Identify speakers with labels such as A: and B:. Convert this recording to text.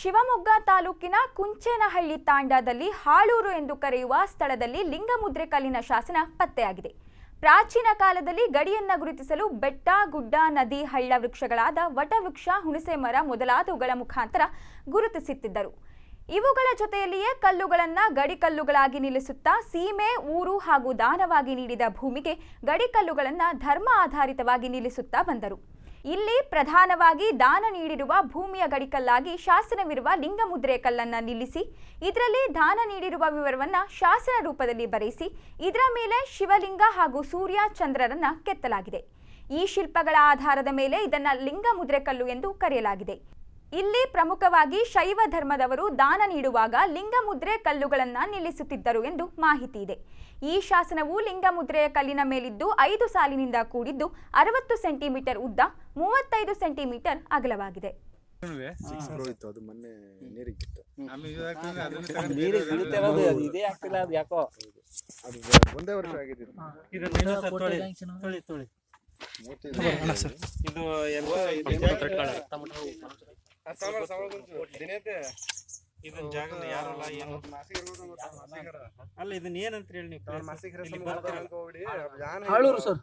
A: ಶಿವಮೊಗ್ಗ ತಾಲೂಕಿನ ಕುಂಚೇನಹಳ್ಳಿ ತಾಂಡಾದಲ್ಲಿ ಹಾಳೂರು ಎಂದು ಕರೆಯುವ ಸ್ಥಳದಲ್ಲಿ ಲಿಂಗಮುದ್ರೆ ಕಲ್ಲಿನ ಶಾಸನ ಪತ್ತೆಯಾಗಿದೆ. ಪ್ರಾಚೀನ ಕಾಲದಲ್ಲಿ ಗಡಿಯನ್ನ ಗುರುತಿಸಲು ಬೆಟ್ಟ, ಗುಡ್ಡ, ನದಿ, ಹಳ್ಳ ವೃಕ್ಷಗಳಾದ ವಟವೃಕ್ಷ, ಹುಣಸೆ ಮರ ಮೊದಲಾದವುಗಳ ಮುಖಾಂತರ ಗುರುತಿಸುತ್ತಿದ್ದರು. ಇವುಗಳ ಜೊತೆಯಲ್ಲಿಯೇ ಕಲ್ಲುಗಳನ್ನ ಗಡಿಕಲ್ಲುಗಳಾಗಿ ನಿಲ್ಲಿಸುತ್ತಾ ಸೀಮೆ, ಊರು ಹಾಗೂ ದಾನವಾಗಿ ನೀಡಿದ ಭೂಮಿಗೆ ಗಡಿಕಲ್ಲುಗಳನ್ನ ಧರ್ಮ ಆಧಾರಿತವಾಗಿ ನಿಲ್ಲಿಸುತ್ತಾ ಬಂದರು. ಇಲ್ಲಿ ಪ್ರಧಾನವಾಗಿ ದಾನ ನೀಡಿರುವ ಭೂಮಿಯ ಗಡಿಕಲ್ಲಾಗಿ ಶಾಸನವಿರುವ ಲಿಂಗಮುದ್ರೆ ಕಲ್ಲನ್ನು ನಿಲ್ಲಿಸಿ, ಇದರಲ್ಲಿ ದಾನ ನೀಡಿರುವ ವಿವರವನ್ನ ಶಾಸನ ರೂಪದಲ್ಲಿ ಬರೆಯಿಸಿ ಇದರ ಮೇಲೆ ಶಿವಲಿಂಗ ಹಾಗೂ ಸೂರ್ಯ ಚಂದ್ರರನ್ನ ಕೆತ್ತಲಾಗಿದೆ. ಈ ಶಿಲ್ಪಗಳ ಆಧಾರದ ಮೇಲೆ ಇದನ್ನು ಲಿಂಗಮುದ್ರೆ ಕಲ್ಲು ಎಂದು ಕರೆಯಲಾಗಿದೆ. ಇಲ್ಲಿ ಪ್ರಮುಖವಾಗಿ ಶೈವ ಧರ್ಮದವರು ದಾನ ನೀಡುವಾಗ ಲಿಂಗಮುದ್ರೆ ಕಲ್ಲುಗಳನ್ನ ನಿಲ್ಲಿಸುತ್ತಿದ್ದರು ಎಂದು ಮಾಹಿತಿ ಇದೆ. ಈ ಶಾಸನವು ಲಿಂಗಮುದ್ರೆಯ ಕಲ್ಲಿನ ಮೇಲಿದ್ದು ಐದು ಸಾಲಿನಿಂದ ಕೂಡಿದ್ದು ಅರವತ್ತು ಸೆಂಟಿಮೀಟರ್ ಉದ್ದ ಮೂವತ್ತೈದು ಸೆಂಟಿಮೀಟರ್ ಅಗಲವಾಗಿದೆ.
B: ಇದು ಇದನ್ನ ಜಾಗ ಯಾರಲ್ಲ ಏನು? ಅಲ್ಲ ಇದನ್ನ ಏನಂತ ಹೇಳಿ ನೀವು ಇಲ್ಲಿ ಬರ್ತೀರಲ್ಲ.
C: ಹಾಳೂರು
B: ಸರ್.